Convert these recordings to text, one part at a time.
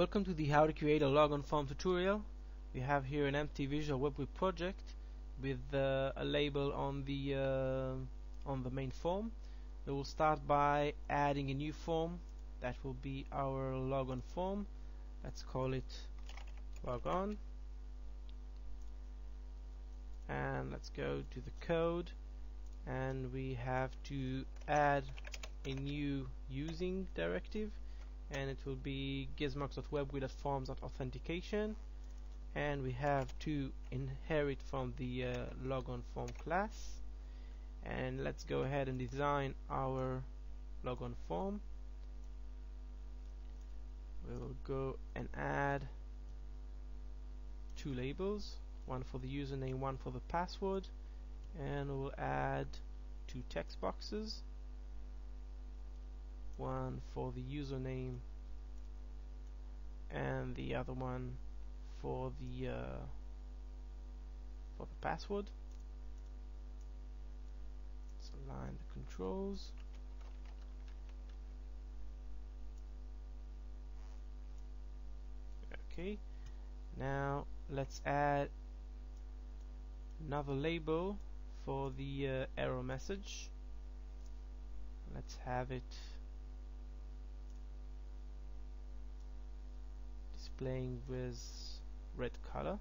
Welcome to the how to create a logon form tutorial. We have here an empty Visual WebGui project with uh, a label on the uh, on the main form. We will start by adding a new form that will be our logon form. Let's call it logon and let's go to the code and we have to add a new using directive and it will be gizmox.webgui.forms.authentication and we have to inherit from the uh, logon form class. And let's go ahead and design our logon form. We will go and add two labels one for the username one for the password. And we'll add two text boxes one for the username and the other one for the uh, for the password. Let's align the controls. Okay. Now let's add another label for the uh, error message. Let's have it displaying with red color.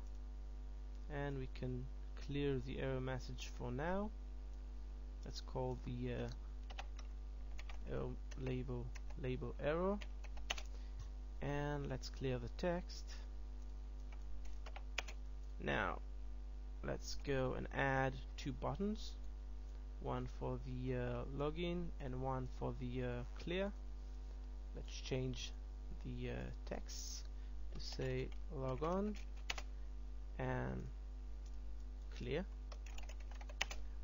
And we can clear the error message for now. Let's call the uh, label label error. And let's clear the text. Now let's go and add two buttons. One for the uh, login and one for the uh, clear. Let's change the uh, text to say log on and clear.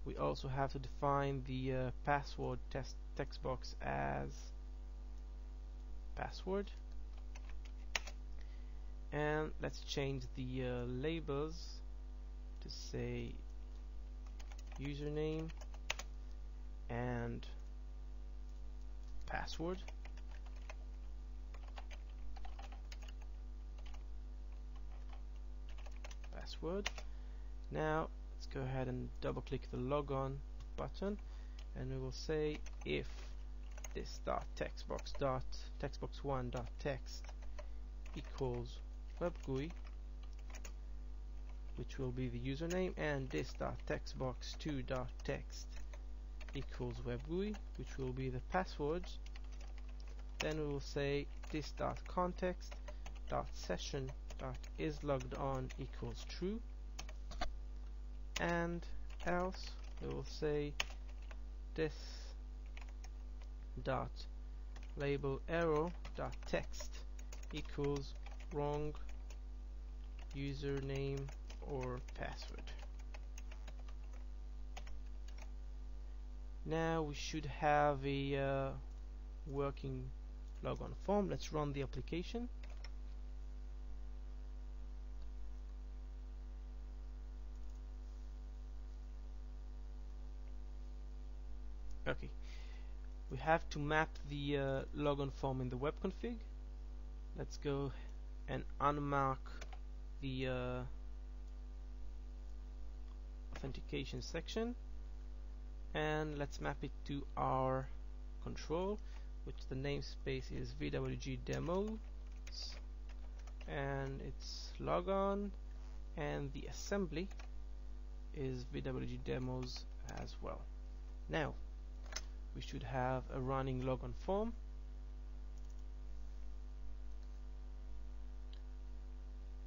We also have to define the uh, password test text box as password. And let's change the uh, labels to say username and password password. Now let's go ahead and double click the logon button and we will say if this dot textbox dot textbox1 dot text equals webgui which will be the username and this dot textbox2 dot text equals webgui which will be the passwords then we will say this dot context dot session dot is logged on equals true. And else we will say this dot label error dot text equals wrong username or password. Now we should have a uh, working logon form. Let's run the application okay. We have to map the uh, logon form in the web config. Let's go and unmark the uh, authentication section. And let's map it to our control which the namespace is vwg demos. And it's logon. And the assembly is vwg demos as well. Now we should have a running logon form.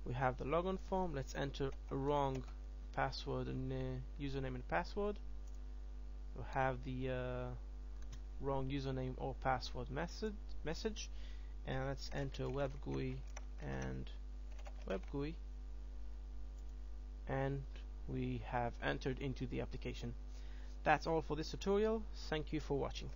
We have the logon form. Let's enter a wrong password and uh, username and password. We'll have the uh, wrong username or password message message. And let's enter webgui and webgui and we have entered into the application that's all for this tutorial. Thank you for watching.